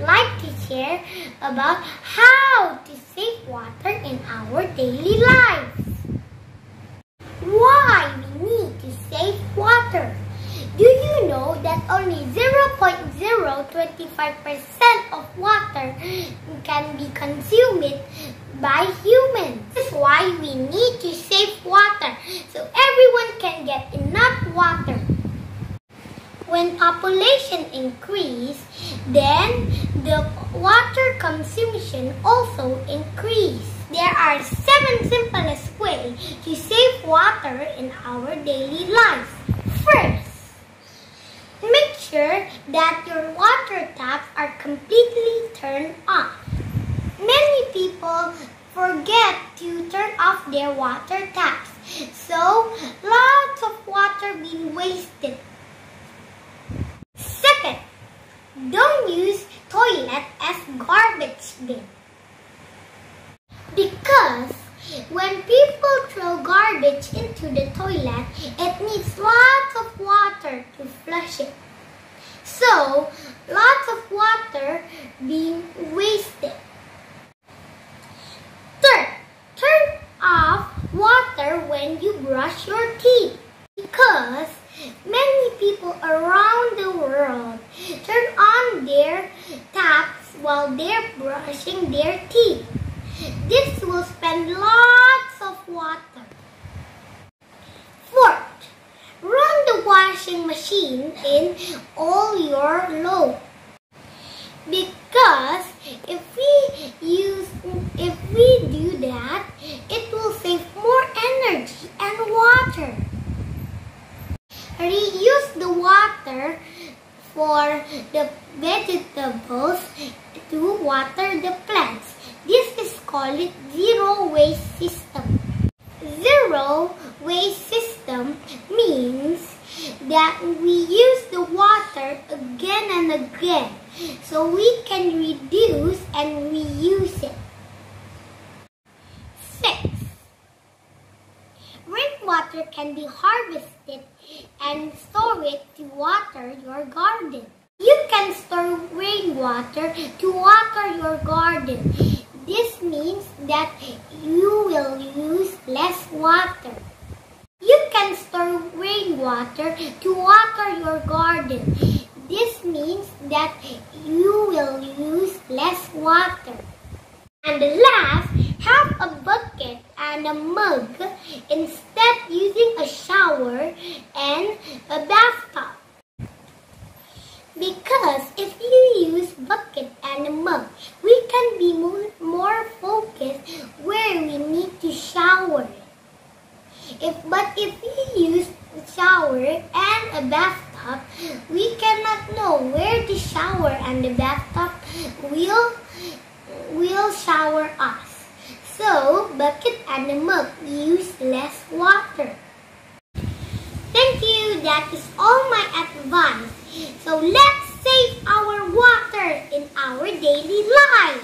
like to share about how to save water in our daily lives. Why we need to save water? Do you know that only 0.025% of water can be consumed by humans? This is why we need to save water so everyone can get enough water. When population increase, then the water consumption also increase. There are seven simplest ways to save water in our daily life. First, make sure that your water taps are completely turned off. Many people forget to turn off their water taps, so lots of water being wasted. Second, don't use toilet as Because when people throw garbage into the toilet, it needs lots of water to flush it. So, lots of water being wasted. Third, turn off water when you brush your teeth. Because many people around the world turn on their while they're brushing their teeth. This will spend lots of water. Fourth, run the washing machine in all your load. Because if we use if we do that, it will save more energy and water. Reuse the water for the vegetables to water the plants. This is called zero waste system. Zero waste system means that we use the water again and again so we can reduce and reuse it. Six. Rainwater can be harvested and water your garden. You can store rainwater to water your garden. This means that you will use less water. You can store rainwater to water your garden. This means that you will use less water. And last, have a bucket and a mug instead using a shower If But if we use a shower and a bathtub, we cannot know where the shower and the bathtub will, will shower us. So, bucket and the mug use less water. Thank you, that is all my advice. So let's save our water in our daily life.